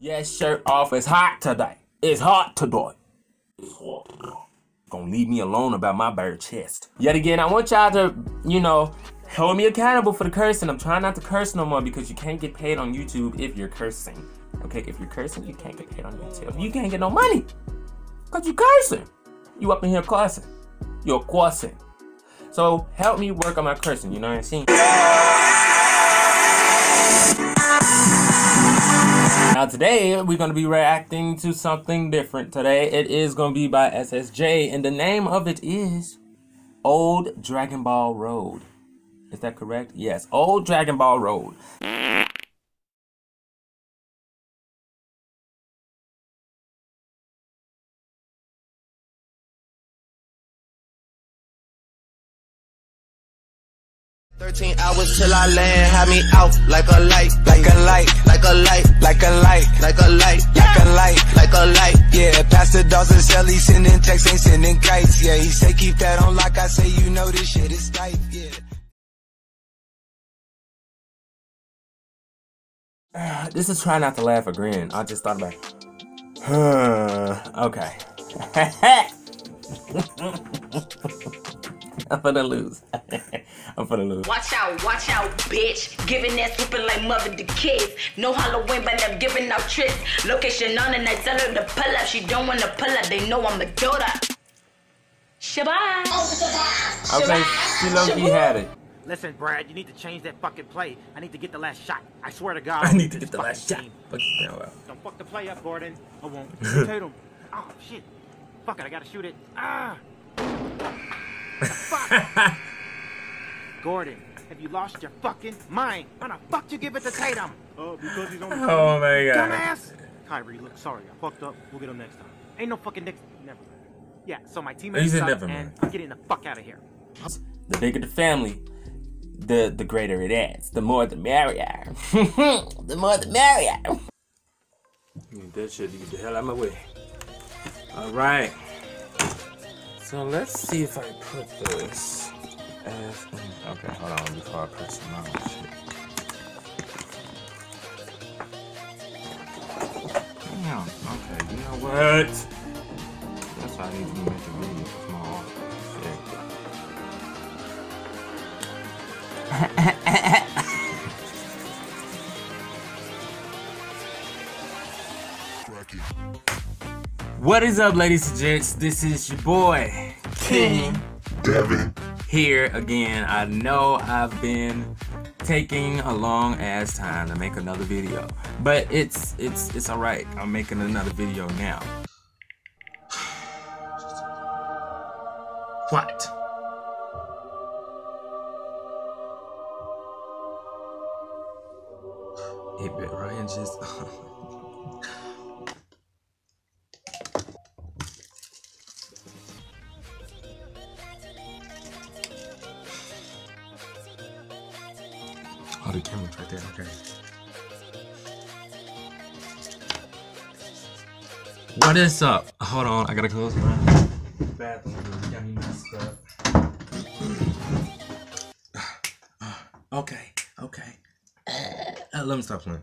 Yes, shirt off. It's hot today. It's hot today. It's hot today. Gonna leave me alone about my bare chest. Yet again, I want y'all to, you know, hold me accountable for the cursing. I'm trying not to curse no more because you can't get paid on YouTube if you're cursing. Okay, if you're cursing, you can't get paid on YouTube. You can't get no money. Cause you cursing. You up in here cursing. You're cursing. So help me work on my cursing, you know what I'm saying? Now today we're gonna be reacting to something different. Today it is gonna be by SSJ, and the name of it is Old Dragon Ball Road. Is that correct? Yes, Old Dragon Ball Road. Thirteen hours till I land, have me out like a light, like a light, like a light, like a light, like a light, like a light, like a light. Yeah, Pastor Dawson sell, he sending texts, ain't sending kites. Yeah, he say keep that on like I say, you know this shit is tight. Yeah. This is trying not to laugh or grin. I just thought about. Huh. okay. I'm gonna lose. I'm gonna lose. Watch out, watch out, bitch. Giving ass whooping like mother to kids. No Halloween, but I'm giving out tricks. Location on and I tell her to pull up. She don't wanna pull up. They know I'm a daughter. Shabbat. Okay, she low key had it. Listen, Brad, you need to change that fucking play. I need to get the last shot. I swear to God. I need to get the last shot. Fuck you, well. Don't fuck the play up, Gordon. I won't. Tatum. Oh, shit. Fuck it, I gotta shoot it. Ah! Fuck! Gordon, have you lost your fucking mind? Why the fuck you give it to Tatum? Oh, because he's on the Oh my god. Dumbass! Kyrie, look, sorry, I fucked up. We'll get him next time. Ain't no fucking next. Never. Yeah, so my teammates He said suck, never and. I'm getting the fuck out of here. The bigger the family, the the greater it is. The more the merrier. the more the merrier. That shit, you get the hell out of my way. All right. So let's see if I put this as. Okay, hold on before I put some other shit. Damn. Okay, you know what? That's why I need to make the video small. Shit. What is up, ladies and gents? This is your boy, King Devin. here again. I know I've been taking a long ass time to make another video, but it's it's it's all right. I'm making another video now. What? It bit Ryan just. The camera's right there. Okay. What is up? Hold on, I gotta close my bathroom. Got me messed up. Okay, okay. Uh, let me stop playing.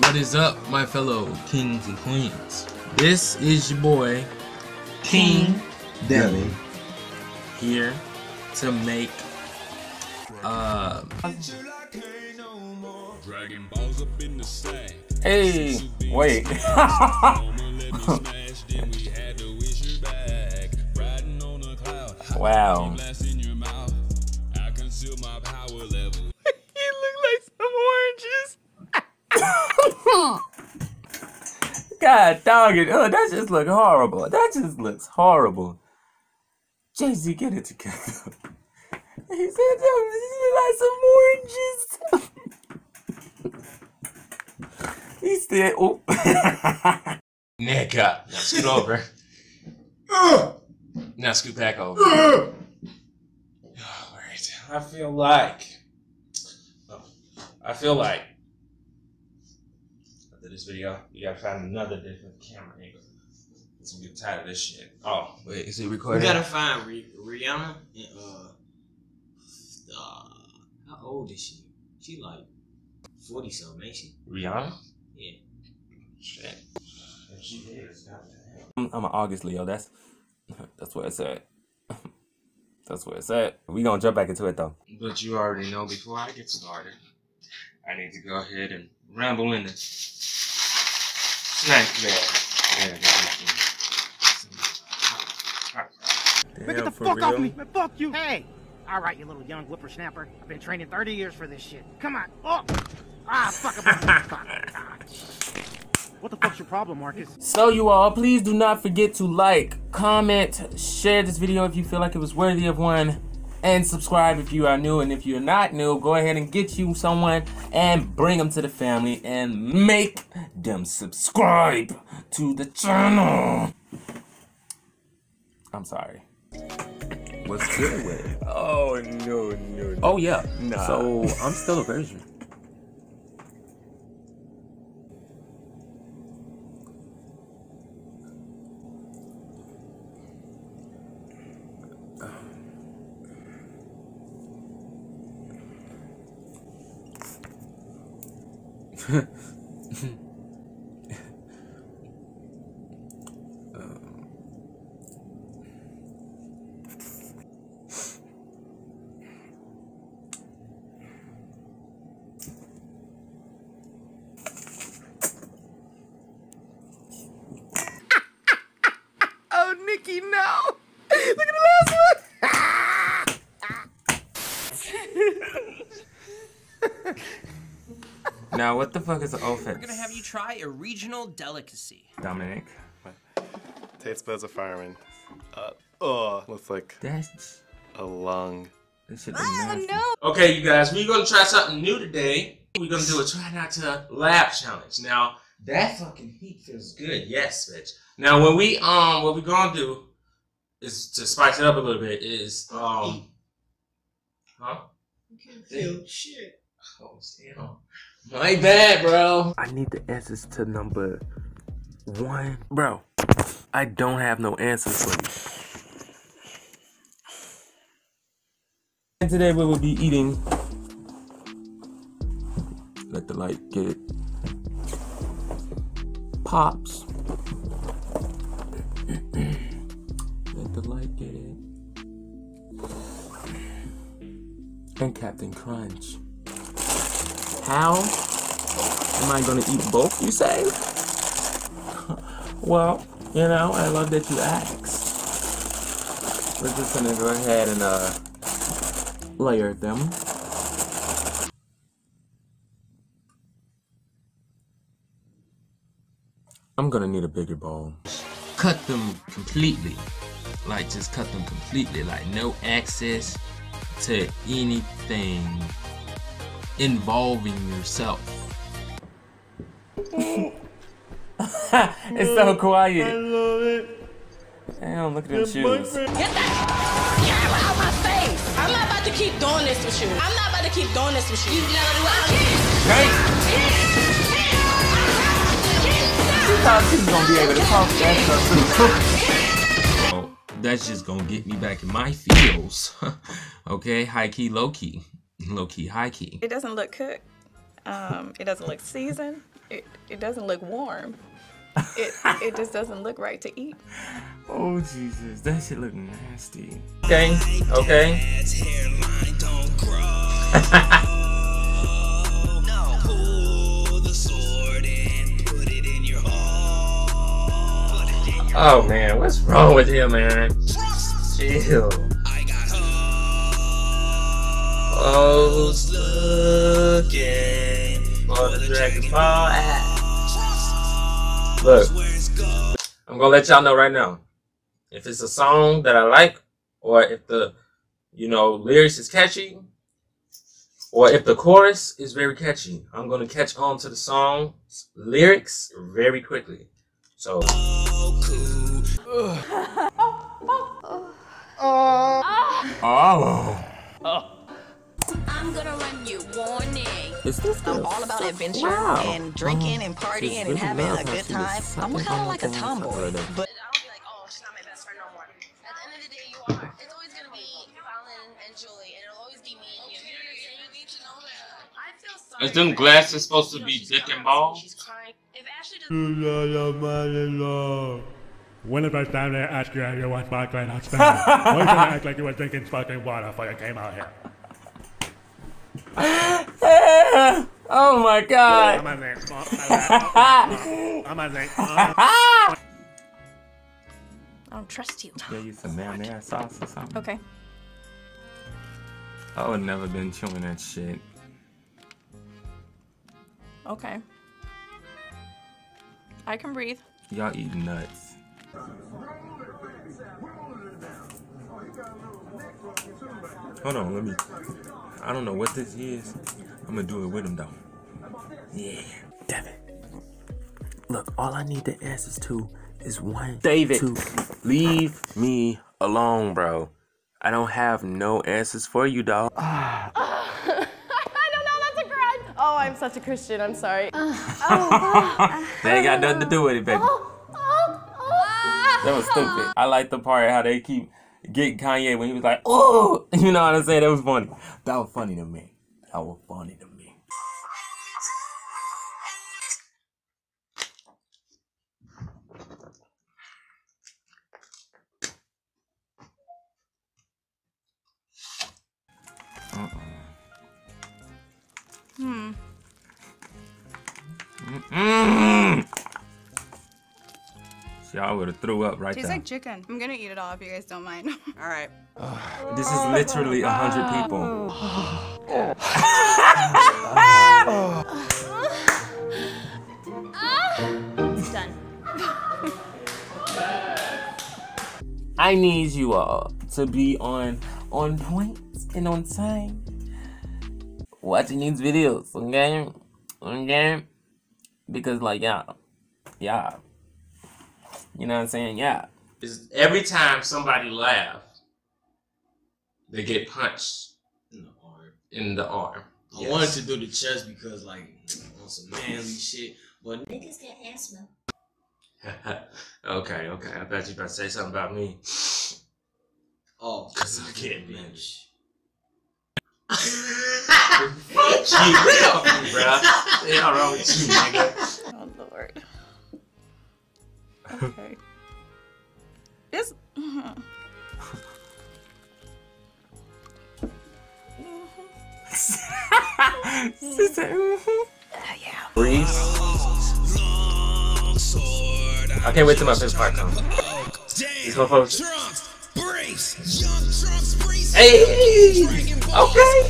What is up, my fellow kings and queens? This is your boy, King Devin. Here to make uh Dragon balls up in the sack. hey wait Then we had to wish her back. Riding on a cloud. wow Blast in your mouth. I conceal my power level. he look like some oranges god dog it oh that just look horrible that just looks horrible jay-z get it together he said that like some oranges he said oh up now scoot over now scoot back over All right. I feel like. I feel like. After this video, you gotta find another different camera angle. Cause I'm getting tired of this shit. Oh, wait, is it We recording? gotta find Rih- Rihanna and uh, uh, how old is she? She like forty something, ain't she? Rihanna? Yeah. Shit. She is. I'm, I'm an August Leo. That's that's where it's at. That's where it's at. We gonna jump back into it though. But you already know before I get started, I need to go ahead and ramble in the snack bag. Yeah, get some hot fries. Man, get the fuck off me! Man, fuck you! Hey! Alright, you little young whippersnapper. I've been training 30 years for this shit. Come on! Oh! Ah, fuck! fuck. Ah, what the fuck's your problem, Marcus? So you all, please do not forget to like, comment, share this video if you feel like it was worthy of one, and subscribe if you are new. And if you're not new, go ahead and get you someone and bring them to the family and make them subscribe to the channel. I'm sorry. What's good with it? Oh no no. no. Oh yeah. Nah. So I'm still a virgin. Oh, Nikki, no! Look at the last one! Now what the fuck is an offense? We're gonna have you try a regional delicacy. Dominic. Taste buds of fireman. Uh, oh, looks like That's a lung. this shit is nasty. Okay, you guys, we're gonna try something new today. We're gonna do a try not to laugh challenge. Now, that fucking heat feels good. Yes, bitch. Now, when we um, what we gonna do is to spice it up a little bit. Is um, huh? You can't feel shit. Oh, damn. My bad, bro. I need the answers to number one. Bro, I don't have no answers for you. And today we will be eating. Let the light get it. Pops. Let the light get it. And Captain Crunch. How am I gonna eat both, you say? well, you know, I love that you asked. We're just gonna go ahead and uh layer them. I'm gonna need a bigger bowl. Cut them completely. Like, just cut them completely. Like, no access to anything involving yourself. it's so quiet. I love it. Damn, look at them shoes. Get that yeah, out my face. I'm not about to keep doing this with you. I'm not about to keep doing this with you. You know what? She thought she was gonna be able to talk that So, that's just gonna get me back in my feels. okay, high key, low key. Low key, high key. It doesn't look cooked. Um, it doesn't look seasoned. It, it doesn't look warm. It, it just doesn't look right to eat. Oh Jesus, that shit look nasty. Okay, okay. oh man, what's wrong with him, man? Chill. Oh, looking for the Dragon Ball app. Look, I'm gonna let y'all know right now. If it's a song that I like, or if the, you know, lyrics is catchy, or if the chorus is very catchy, I'm gonna catch on to the song lyrics very quickly. So. Oh. I'm Is this I'm all about adventure Wow. and drinking and She's partying and having a good time. I'm kind of like a tomboy, but I don't be like, oh, she's not my best friend no more. At the end of the day, you are. It's always gonna be Alan and Julie, and it'll always be me and you. You I'm saying? You need to know that. I Is them glasses supposed to be dick and balls? When the first time they asked you if you want sparkling hot spring, why you gonna act like you were drinking sparkling water before you came out here? oh my god. I'm a name. I'm a name. I don't trust you. Yeah, you some marinara sauce or something. Okay. I would never been chewing that shit. Okay. I can breathe. Y'all eat nuts. Hold on, let me. I don't know what this is. I'm gonna do it with him though. Yeah. Damn it. Look, all I need the answers to is one. David, two. leave me alone, bro. I don't have no answers for you, dog. I don't know, that's a grudge. Oh, I'm such a Christian, I'm sorry. Uh, oh, oh uh, they ain't got nothing to do with it, baby. Oh, oh, that was stupid. I like the part how they keep getting Kanye when he was like, "Oh," you know what I'm saying? That was funny. That was funny to me. That was funny to me. Hmm. Mm. See, I would have threw up right Tastes there. like chicken. I'm gonna eat it all if you guys don't mind. all right. This is literally a hundred people. It's done. I need you all to be on on point and on time watching these videos, okay? Okay? Because like yeah, yeah. You know what I'm saying? Yeah. Is every time somebody laughs, they get punched In the arm. in the arm. I Yes. wanted to do the chest because like on some manly shit, but niggas got asthma. okay, okay. I bet you about to say something about me. Oh, Cause I can't bitch. Fuck you, get off me, bro. Ain't all wrong with you, nigga. Oh lord. Okay. This. Breeze. I can't wait till my fifth part comes. These motherfuckers. Hey! Okay!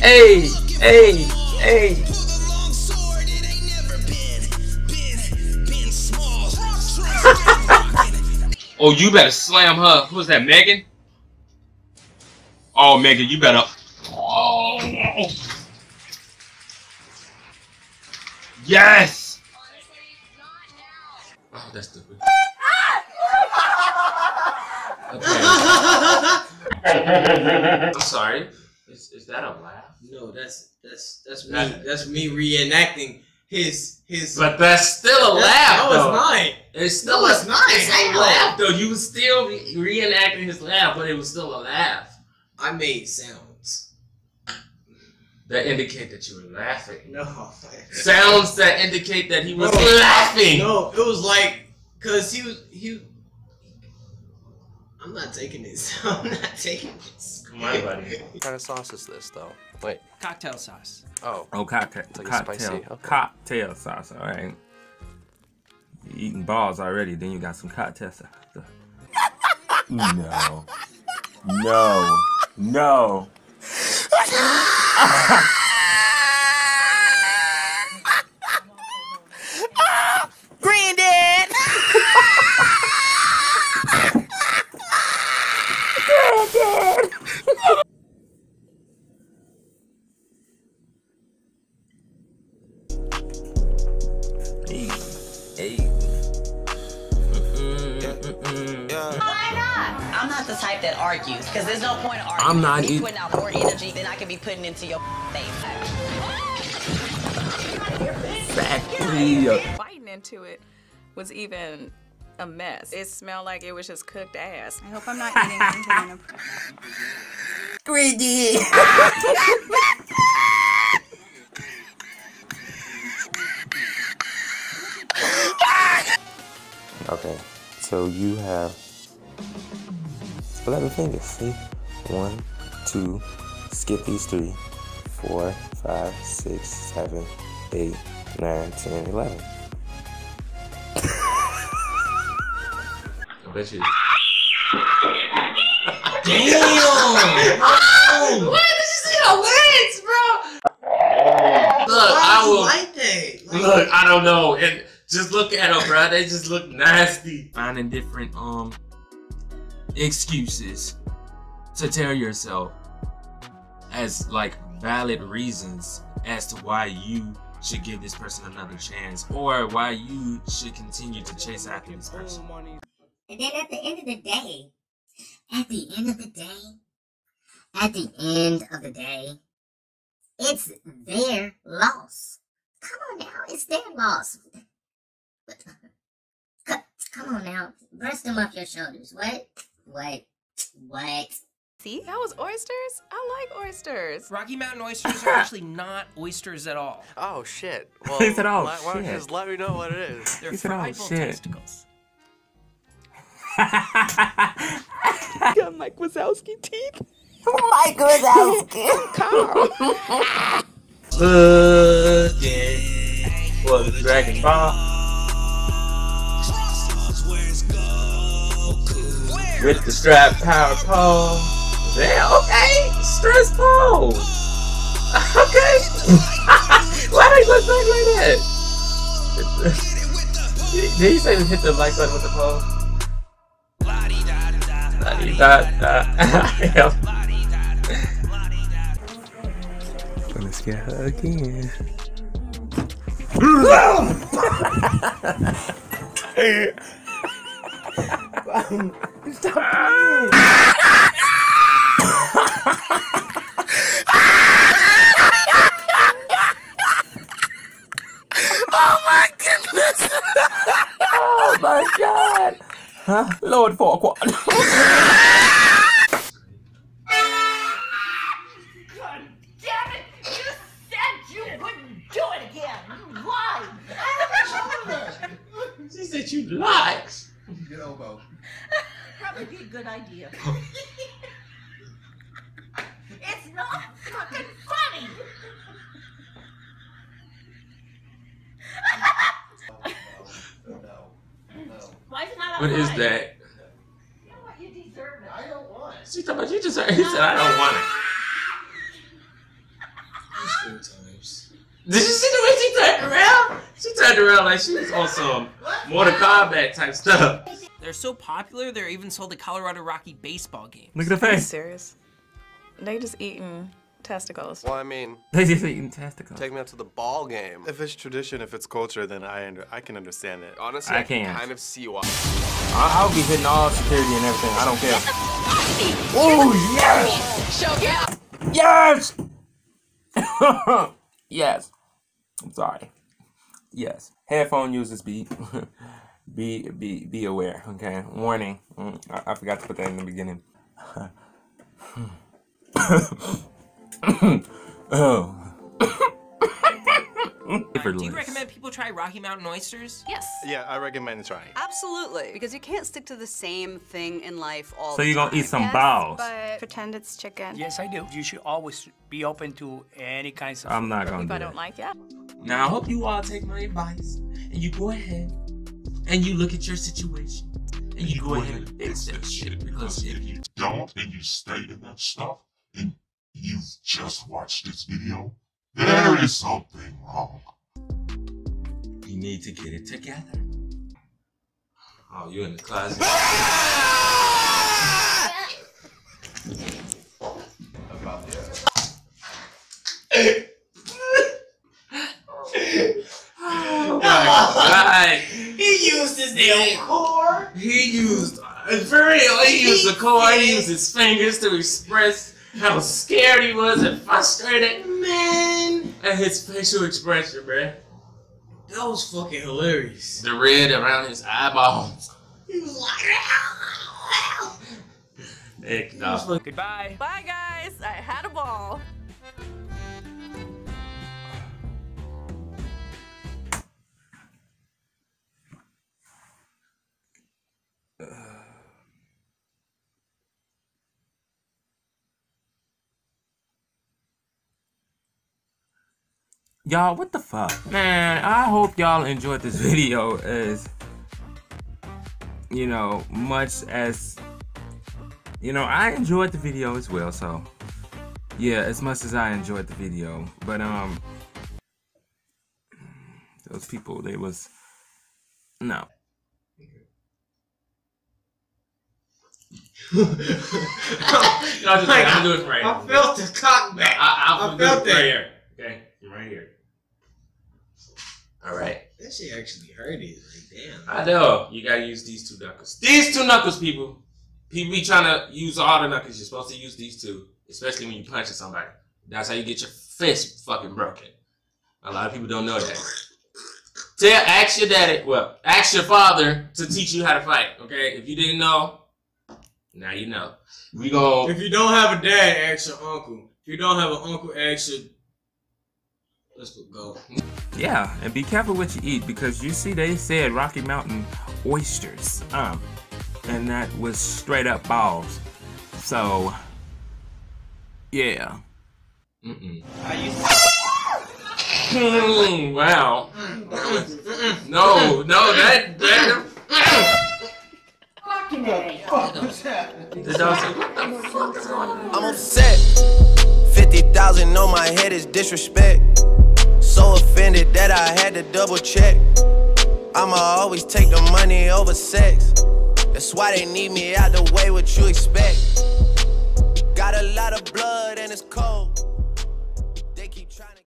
Hey! Hey! Hey! Oh, you better slam her. Who's that, Megan? Oh, Megan, you better. Oh. Yes! Oh, that's stupid. I'm sorry. Is, is that a laugh? No, that's that's that's me. That's me reenacting his his. But that's still a That's- laugh, No, though. it's not. It's still No, a, it's not. It's a laugh, though. You was still reenacting his laugh, but it was still a laugh. I made sounds. That indicate that you were laughing. No. Sounds that indicate that he was No. laughing. No, it was like, cause he was he. I'm not taking this. I'm not taking this. Come on, buddy. What kind of sauce is this, though? Wait. Cocktail sauce. Oh. Oh, cocktail, Like cocktail, spicy, okay. cocktail sauce. All right. You eating balls already, then you got some cocktail sauce. No, no, no. hey. Mm-hmm. Mm-hmm. I'm not the type that argues, because there's no point in arguing. I'm not Me e- putting out more energy than I could be putting into your face. Factory. Biting into it was even a mess. It smelled like it was just cooked ass. I hope I'm not eating anything inappropriate. Okay, so you have 11 fingers. See? One, two, skip these three, four, five, six, seven, eight, nine, ten, eleven. I bet you. Damn! Oh, Where did you see the legs, bro? Look, I will. Like, Look, I don't know. And just look at them, bro. They just look nasty. Finding different um excuses to tell yourself as like valid reasons as to why you should give this person another chance or why you should continue to chase after this person. And then at the end of the day, at the end of the day, at the end of the day, it's their loss. Come on now, it's their loss. But, come on now, brush them off your shoulders. What? What? What? See? That was oysters? I like oysters. Rocky Mountain oysters are actually not oysters at all. Oh shit. Well, He said, "Oh, why, why don't you shit." just let me know what it is? They're He said, "Oh, shit." testicles. Got Mike Wazowski teeth. Mike Wazowski. Looking for the Dragon Ball. With the strap power pole. Yeah, okay. Stress pole. Okay. Why they look back like that? Did he say hit the like button with the pole? La-di-da-da. Let's get her again. Um, Oh my goodness! Oh my god! Huh? Lord Farquaad. God damn it! You said you wouldn't do it again! You lied! I never told it! She said you lied. Good elbow. Probably be a good idea. it's not fucking funny! Why is it not What is outside? that? You know what? You deserve it. I don't want it. She talking about you just heard. He said I don't want it. School times. Did you see the way she turned around? She turned around like she was on some Mortal Kombat type stuff. They're so popular, they're even sold at Colorado Rocky baseball games. Look at the Are you face. serious? They just eating testicles. Well, I mean, They just eating testicles. take me out to the ball game. If it's tradition, if it's culture, then I under, I can understand it. Honestly, I I, can can't. kind of see why. I- I'll be hitting all security and everything. I don't care. Oh yes! Show yeah. Yes! yes. I'm sorry. Yes. Headphone users be be be be aware. Okay. Warning. Mm, I, I forgot to put that in the beginning. Oh. Do you recommend people try Rocky Mountain oysters? Yes. Yeah, I recommend trying. Absolutely, because you can't stick to the same thing in life all So the time. So you time. gonna eat some yes, balls? But pretend it's chicken. Yes, I do. You should always be open to any kinds of. I'm not gonna If do I don't like it. Now I hope you all take my advice and you go ahead and you look at your situation and you go ahead and fix that shit because if you don't and you stay in that stuff and you've just watched this video, there is something wrong. you need to get it together. Oh, you in the closet? Oh my god! He used his damn core. He used, uh, for real, he used the core, he used his fingers to express how scared he was and frustrated. Man, And his facial expression, bruh. that was fucking hilarious. The red around his eyeballs. He was like, Heck no. Goodbye. Bye, guys. I had a ball. Y'all, what the fuck? Man, I hope y'all enjoyed this video as, you know, much as, you know, I enjoyed the video as well, so, yeah, as much as I enjoyed the video. But, um, those people, they was, no. no, just Like, like, I'm it right I here. felt the cock back. I, I'll I do felt it right here. Okay, right here. All right. That shit actually hurt it. Like, damn. I know. You gotta use these two knuckles. These two knuckles, people. People be trying to use all the knuckles. You're supposed to use these two, especially when you're punching somebody. That's how you get your fist fucking broken. A lot of people don't know that. Tell, ask your daddy. Well, ask your father to teach you how to fight. Okay, if you didn't know, now you know. We go. If you don't have a dad, ask your uncle. If you don't have an uncle, ask your. Let's go. Yeah, and be careful what you eat because you see they said Rocky Mountain oysters. Um, and that was straight up balls. So, yeah. Mm-mm. Mm, wow. No, no, that that. The dog said, "What the fuck is going on?" I'm upset. 50,000 on my head is disrespect. So offended that I had to double check. I'ma always take the money over sex. That's why they need me out the way, what you expect. Got a lot of blood and it's cold.